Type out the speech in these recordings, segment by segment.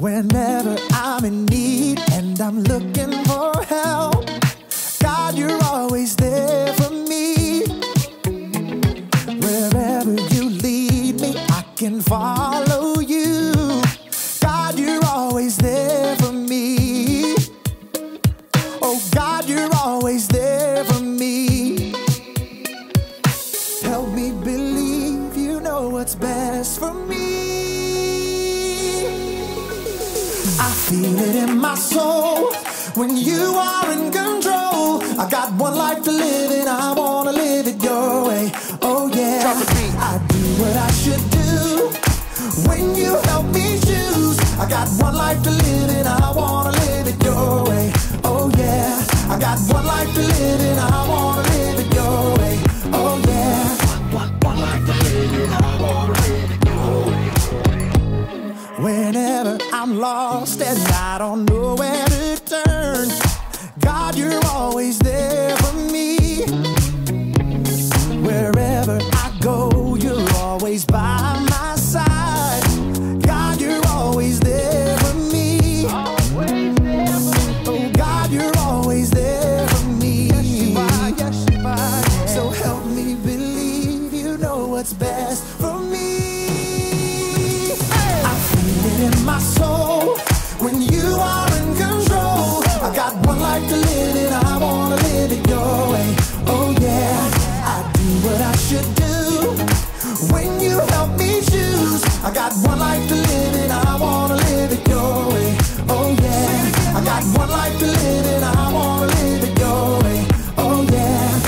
Whenever I'm in need and I'm looking for help, God, you're always there for me. Wherever you lead me, I can follow you. God, you're always there for me. Oh, God, you're always there for me. Help me believe you know what's best for me. Feel it in my soul when you are in control. I got one life to live and I wanna live it your way. Oh yeah, I do what I should do when you help me choose. I got one life to live and I wanna live it your way. Oh yeah, I got one life to live and I wanna got one life to live and I wanna live it your way. Oh yeah.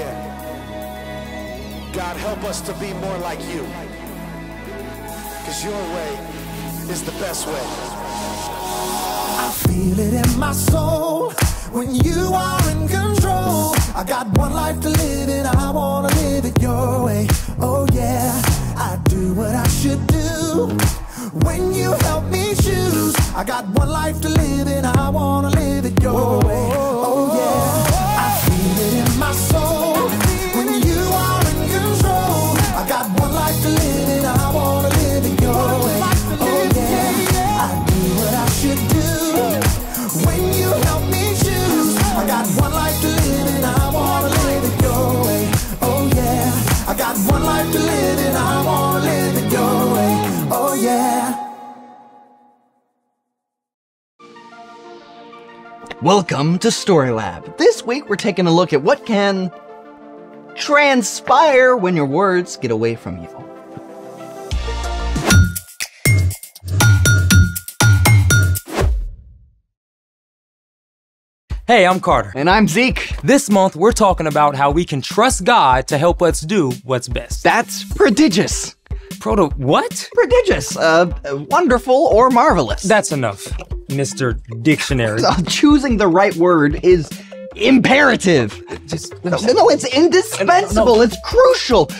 Yeah. God, help us to be more like you. Your way is the best way. I feel it in my soul when you are in control. I got one life to live and I wanna live it your way. Oh yeah, I do what I should do when you help me choose. I got one life to live and I wanna live it your way. Oh yeah, I feel it in my soul when you are in control. I got one life to live and I wanna live it your way. Oh yeah, I do what I should do when you help me choose. I got one life to live and I wanna live it your way. Oh yeah, I got one life to live Welcome to Story Lab. This week we're taking a look at what can transpire when your words get away from you. Hey, I'm Carter. And I'm Zeke. This month, we're talking about how we can trust God to help us do what's best. That's prodigious. Proto, what? Prodigious. Uh, wonderful or marvelous. That's enough, Mr. Dictionary. Choosing the right word is imperative. Just No, no, it's indispensable. It's crucial.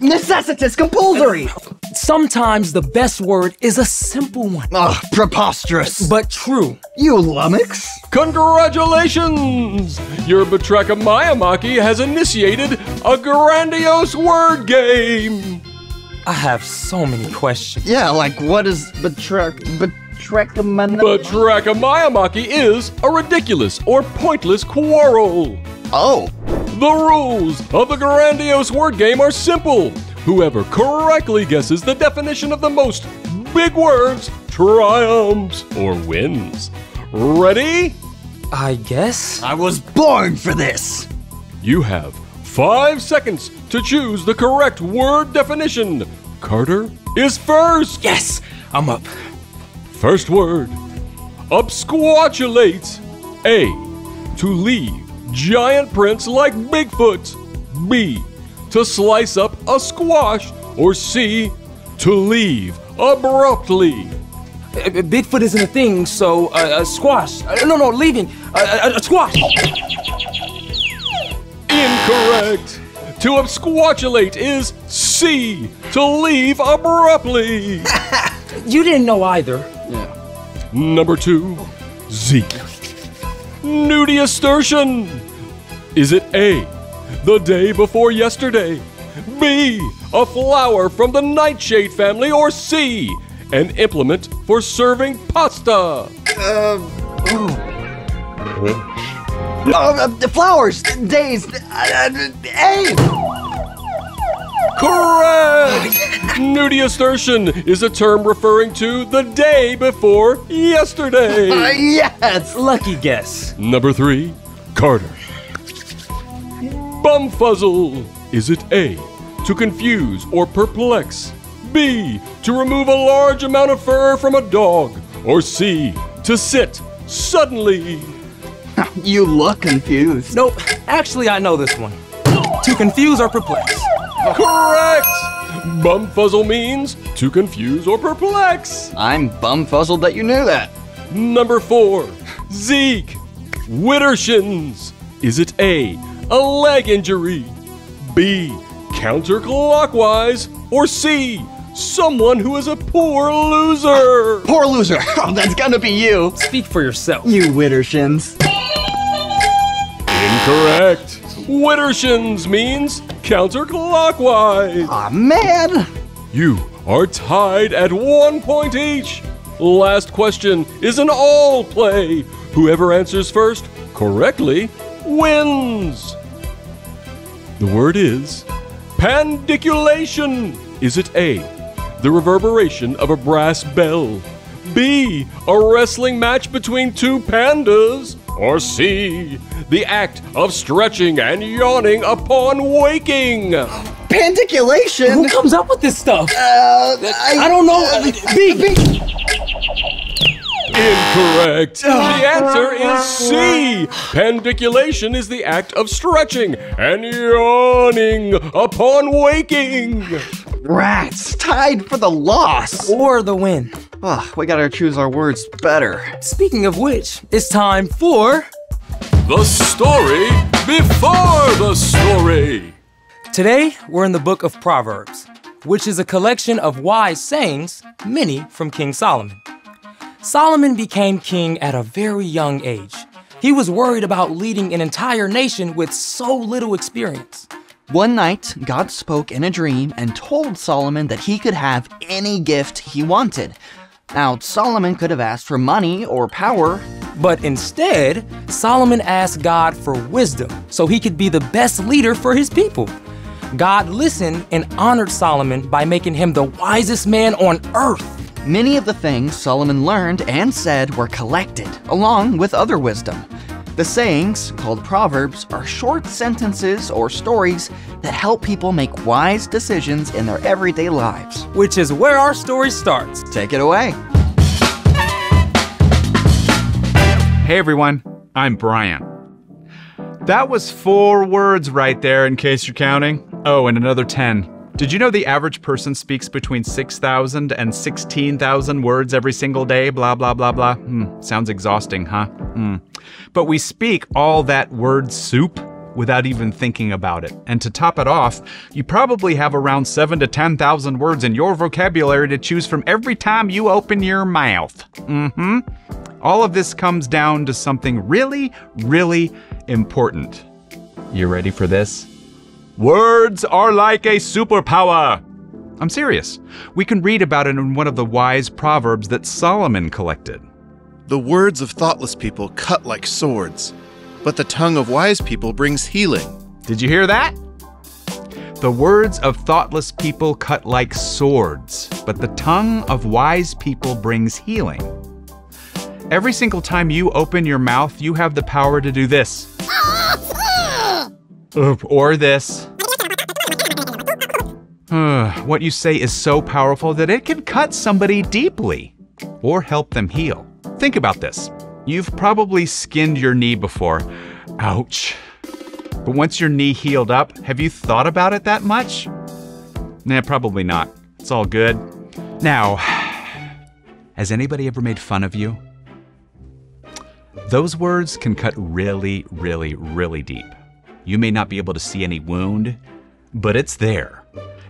Necessitous, compulsory. Sometimes the best word is a simple one, Ugh, preposterous. but true. You lummox. Congratulations! Your Batrachomyomachy has initiated a grandiose word game! I have so many questions. Yeah, like what is betrek betrekamana? Batrachomyomachy is a ridiculous or pointless quarrel. Oh, The rules of the grandiose word game are simple. Whoever correctly guesses the definition of the most big words triumphs or wins. Ready? I guess? I was born for this. You have five seconds to choose the correct word definition. Carter is first. Yes! I'm up. First word Absquatulate. A. To leave giant prints like Bigfoot. B. To slice up a squash. Or C. To leave abruptly. Uh, uh, Bigfoot isn't a thing, so uh, uh, squash. Uh, no, no, leaving. A uh, uh, squash. Incorrect. To absquatulate is C. To leave abruptly. You didn't know either. Number two, Zeke. Nudiustertian. Is it A, the day before yesterday? B. A flower from the nightshade family, or C. An implement for serving pasta? Oh, uh, the flowers, days, uh, uh, A. Correct! Nudiustertian is a term referring to the day before Uh, yesterday. yes. Lucky guess. Number three, Carter. Bumfuzzle. Is it A, to confuse or perplex? B, to remove a large amount of fur from a dog? Or C, to sit suddenly? You look confused. Nope. Actually, I know this one. To confuse or perplex. Correct! Bumfuzzle means to confuse or perplex. I'm bumfuzzled that you knew that. Number four, Zeke. Widdershins. Is it A, a leg injury? B, counterclockwise? Or C, someone who is a poor loser? Poor loser. Oh, that's gonna be you. Speak for yourself. You widdershins. Incorrect. Widdershins means counterclockwise. Aw, man. You are tied at one point each. Last question is an all play. Whoever answers first correctly wins. The word is pandiculation. Is it A, the reverberation of a brass bell? B, a wrestling match between two pandas? Or C, the act of stretching and yawning upon waking? Pandiculation. Who comes up with this stuff? Uh, I, I don't know. Uh, B. Incorrect. The answer is C. Pandiculation is the act of stretching and yawning upon waking. Rats tied for the loss. Or the win. Ugh, we gotta choose our words better. Speaking of which, it's time for. The story before the story. Today, we're in the book of Proverbs, which is a collection of wise sayings, many from King Solomon. Solomon became king at a very young age. He was worried about leading an entire nation with so little experience. One night, God spoke in a dream and told Solomon that he could have any gift he wanted. Now, Solomon could have asked for money or power. But instead, Solomon asked God for wisdom so he could be the best leader for his people. God listened and honored Solomon by making him the wisest man on earth. Many of the things Solomon learned and said were collected, along with other wisdom. The sayings, called Proverbs, are short sentences or stories that help people make wise decisions in their everyday lives. which is where our story starts. Take it away. Hey everyone, I'm Brian. That was four words right there, in case you're counting. Oh, and another 10. Did you know the average person speaks between 6,000 and 16,000 words every single day? Blah, blah, blah, blah. Hmm, sounds exhausting, huh? Hmm. But we speak all that word soup without even thinking about it. And to top it off, you probably have around 7 to 10,000 words in your vocabulary to choose from every time you open your mouth. Mm hmm. All of this comes down to something really, really important. You ready for this? Words are like a superpower. I'm serious. We can read about it in one of the wise proverbs that Solomon collected. The words of thoughtless people cut like swords, but the tongue of wise people brings healing. Did you hear that? The words of thoughtless people cut like swords, but the tongue of wise people brings healing. Every single time you open your mouth, you have the power to do this. Or this. What you say is so powerful that it can cut somebody deeply or help them heal. Think about this. You've probably skinned your knee before. Ouch. But once your knee healed up, have you thought about it that much? Nah, probably not. It's all good. Now, has anybody ever made fun of you? Those words can cut really, really, really deep. You may not be able to see any wound, but it's there.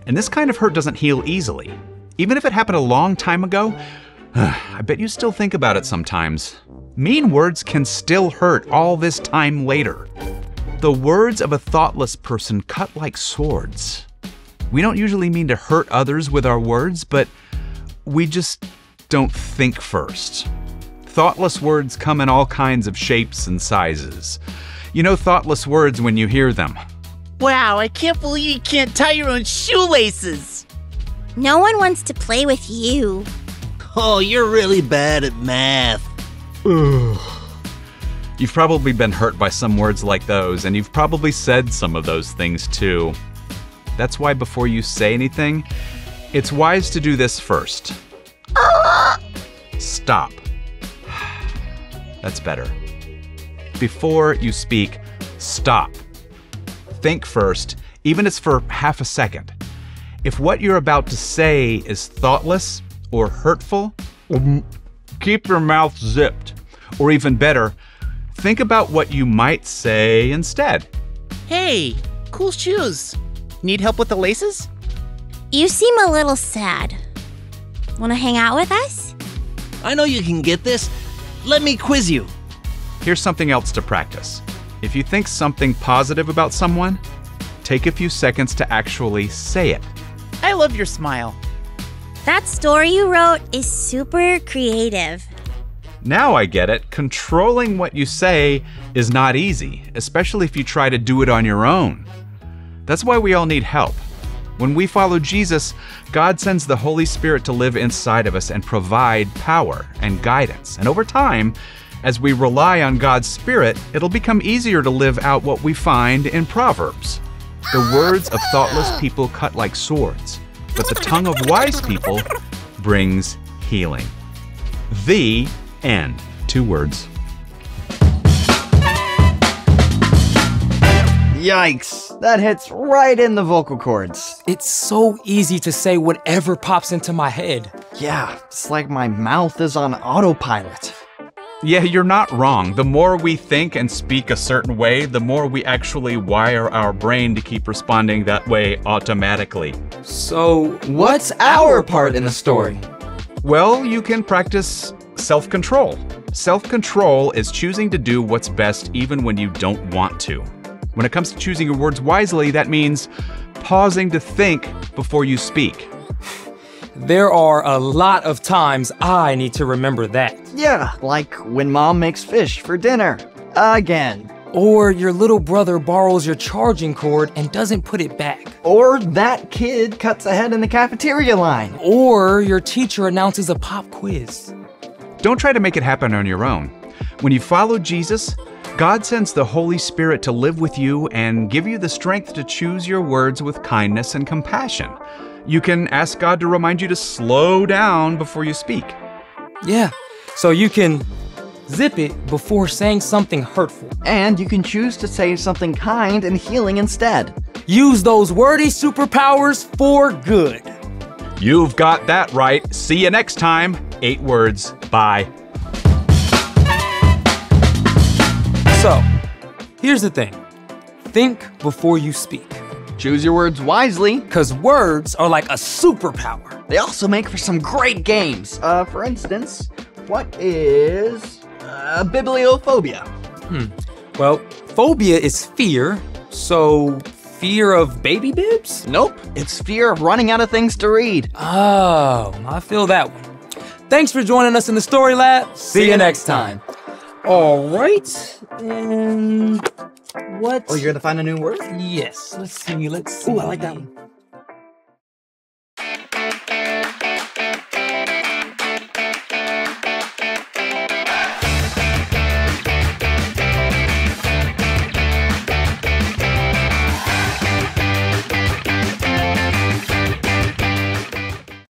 And this kind of hurt doesn't heal easily. Even if it happened a long time ago, I bet you still think about it sometimes. Mean words can still hurt all this time later. The words of a thoughtless person cut like swords. We don't usually mean to hurt others with our words, but we just don't think first. Thoughtless words come in all kinds of shapes and sizes. You know thoughtless words when you hear them. Wow, I can't believe you can't tie your own shoelaces. No one wants to play with you. Oh, you're really bad at math. You've probably been hurt by some words like those, and you've probably said some of those things too. That's why before you say anything, it's wise to do this first. Stop. That's better. Before you speak, stop. Think first, even if it's for half a second. If what you're about to say is thoughtless or hurtful, mm-hmm. keep your mouth zipped. Or even better, think about what you might say instead. Hey, cool shoes. Need help with the laces? You seem a little sad. Want to hang out with us? I know you can get this. Let me quiz you. Here's something else to practice. If you think something positive about someone, take a few seconds to actually say it. I love your smile. That story you wrote is super creative. Now I get it. Controlling what you say is not easy, especially if you try to do it on your own. That's why we all need help. When we follow Jesus, God sends the Holy Spirit to live inside of us and provide power and guidance. And over time, as we rely on God's Spirit, it'll become easier to live out what we find in Proverbs. The words of thoughtless people cut like swords, but the tongue of wise people brings healing. The end. Two words. Yikes, that hits right in the vocal cords. It's so easy to say whatever pops into my head. Yeah, it's like my mouth is on autopilot. Yeah, you're not wrong. The more we think and speak a certain way, the more we actually wire our brain to keep responding that way automatically. So, What's our part in the story? Well, you can practice self control. Self control is choosing to do what's best even when you don't want to. When it comes to choosing your words wisely, that means pausing to think before you speak. There are a lot of times I need to remember that. Yeah, like when mom makes fish for dinner. Again. Or your little brother borrows your charging cord and doesn't put it back. Or that kid cuts ahead in the cafeteria line. Or your teacher announces a pop quiz. Don't try to make it happen on your own. When you follow Jesus, God sends the Holy Spirit to live with you and give you the strength to choose your words with kindness and compassion. You can ask God to remind you to slow down before you speak. Yeah, so you can zip it before saying something hurtful. And you can choose to say something kind and healing instead. Use those wordy superpowers for good. You've got that right. See you next time. Eight words. Bye. So, here's the thing think before you speak, Choose your words wisely. because words are like a superpower. They also make for some great games. Uh, for instance, what is uh, bibliophobia? Well, phobia is fear, so fear of baby bibs? Nope, it's fear of running out of things to read. Oh, I feel that one. Thanks for joining us in the Story Lab. See, you next time. All right, and what? Oh, you're gonna find a new word? Yes, let's see, let's see. Ooh, I like that one.